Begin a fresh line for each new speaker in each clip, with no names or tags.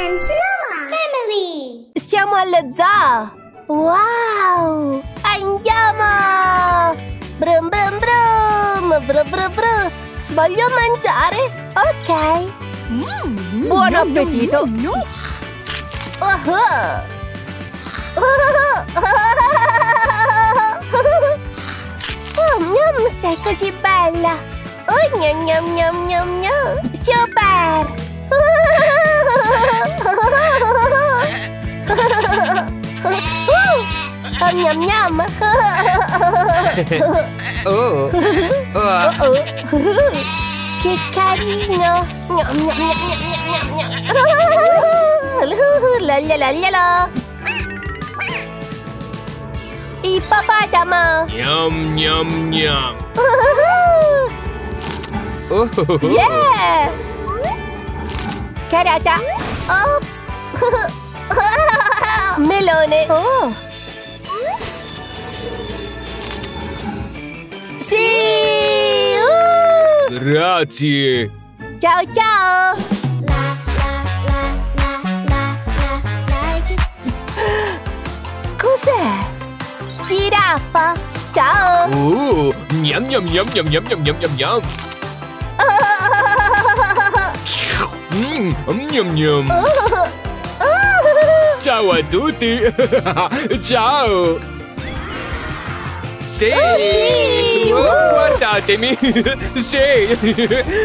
and Noah Family!
Siamo allo zoo! Wow! Andiamo! Brum brum brum! Brum brum brum! Voglio mangiare? Ok! Buon appetito! Oh, miam, sei così bella! Oh, gnam gnam gnam gnam gnam! Super! Thơm nhầm nhầm.
Ừ. Ừ.
Ừ. Kikarino Nhậm nhậm nhậm nhậm nhậm nhậm nhậm La la la la la Ipapa
tama Nhậm nhậm nhậm
Yeah. Carota! Ops! Melone! Oh! Sì! Uh!
Grazie.
Ciao ciao!
La la la la la la like it.
Cos'è? Giraffa! Ciao!
Oh, gnam, gnam, gnam, gnam, gnam, gnam, gnam, gnam, gnam. Mm, gnam. Ciao a tutti. Ciao. Sì.
sì.
Oh, guardatemi. Sì.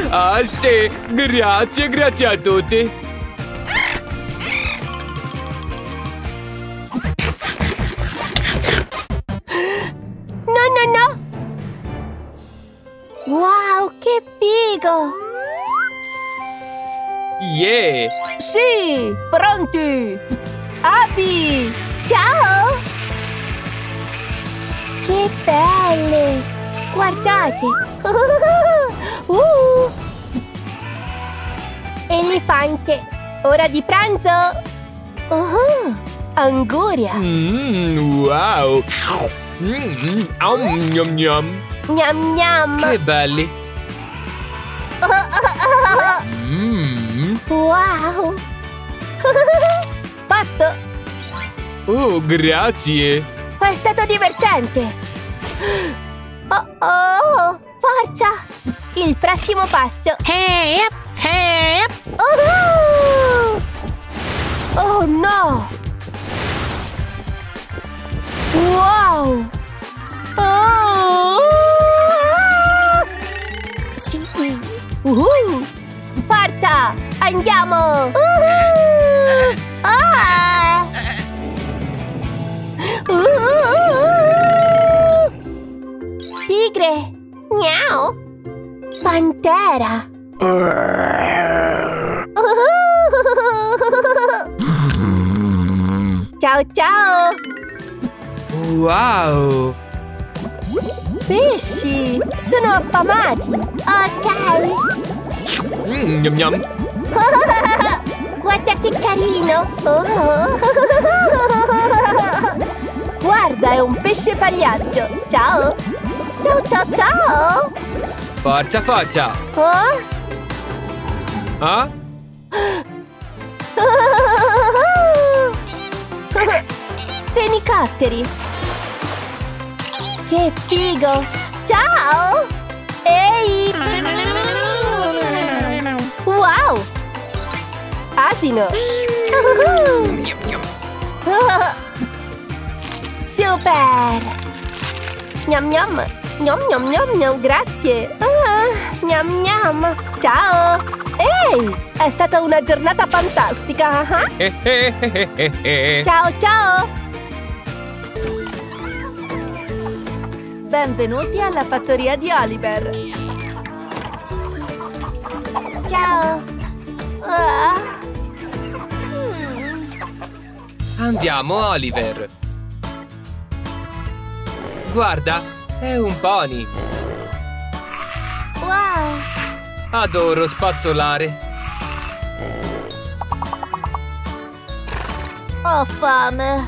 Ah, sì. Grazie, grazie a tutti.
No, no, no! Wow, che figo!
Yeah.
Sì, pronti! Api! Ciao! Che belle! Guardate! Uh! Elefante! Ora di pranzo! Oh, anguria!
Mm, wow. Mm, am, gnam, gnam.
Gnam gnam!
Che belli. Mm.
Wow! Fatto!
Oh, grazie.
È stato divertente! Oh oh! Forza! Il prossimo passo!
Hep, hep.
Oh, oh no! Wow! Oh! Forza! Andiamo! Uhu. Ah! Uh. Tigre! Miau! Pantera! Ciao ciao!
Wow.
Pesci! Sono affamati! Ok!
Mm, gnam, gnam.
Guarda che carino! Oh. Guarda, è un pesce pagliaccio! Ciao! Ciao ciao ciao!
Forza, forza.
Oh?
Ah?
Fenicotteri! Che figo! Ciao! Ehi! Asino! Super! Gnam gnam! Gnam gnam gnam gnam, grazie! Ah, gnam gnam! Ciao! Ehi! È stata una giornata fantastica! ah.
Eh, eh, eh, eh, eh.
Ciao ciao! Benvenuti alla fattoria di Oliver! Ciao! Ah.
Andiamo, Oliver. Guarda, è un pony.
Wow!
Adoro spazzolare.
Ho fame!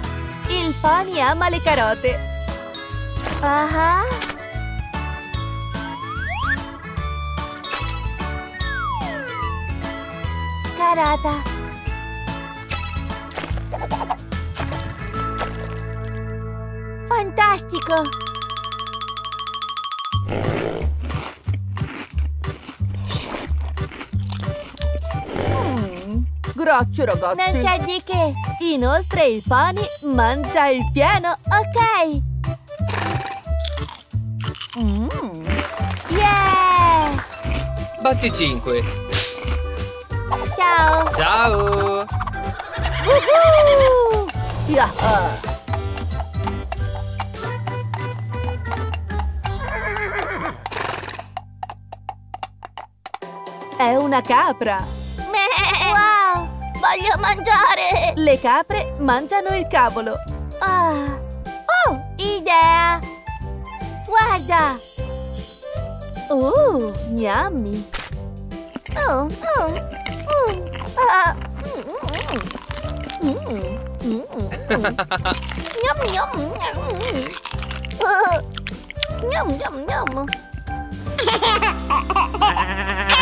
Il pony ama le carote! Ah! Carota!
Fantastico! Mm, Grazie ragazzi.
Non c'è di che.
Inoltre il pony mangia il pieno.
Ok.
Mm.
Yeah!
Batti 5.
Ciao.
Ciao!
Woohoo! Yeah. È una capra.
Wow! Voglio mangiare!
Le capre mangiano il cavolo.
Ah. Oh, idea! Guarda!
Oh, gnammi.
Oh, oh, mm. Ah, mm, mm, mm. Nhum, nhum, nhum. Uh.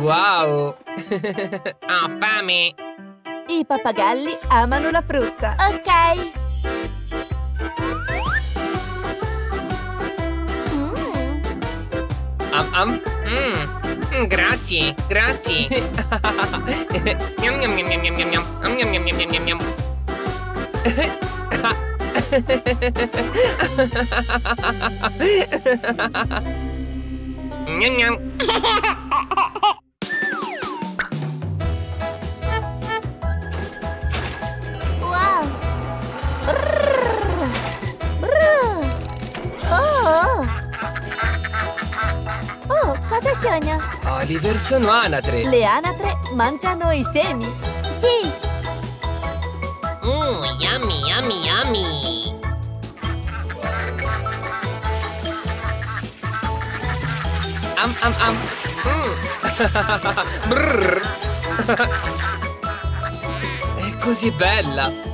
Wow!
Ho fame.
I pappagalli amano la frutta.
Ok. Mm.
Am am?
Mm. Grazie, grazie. Miam, miam, miam, miam, miam, miam, miam. Am, miam, miam, miam, miam, miam, miam.
sono?
Oliver sono anatre.
Le anatre mangiano i semi.
Sì!
Mm, yummy, yummy, yummy.
Am am am. Mm. È così bella.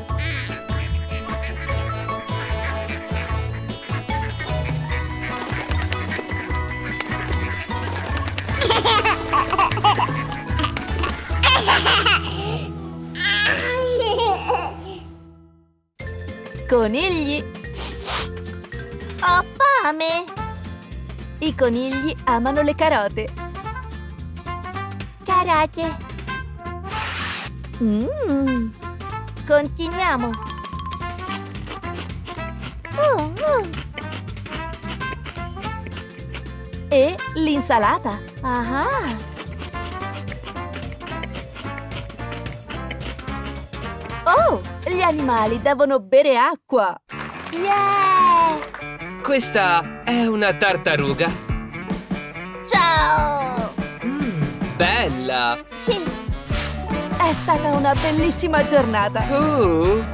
Conigli.
Ho fame!
I conigli amano le carote.
Carote!
Mm.
Continuiamo! Uh, uh.
E l'insalata.
Ah,
animali devono bere acqua.
yeah!
Questa è una tartaruga.
Ciao!
Mm, bella.
Sì!
È stata una bellissima giornata.
Uh,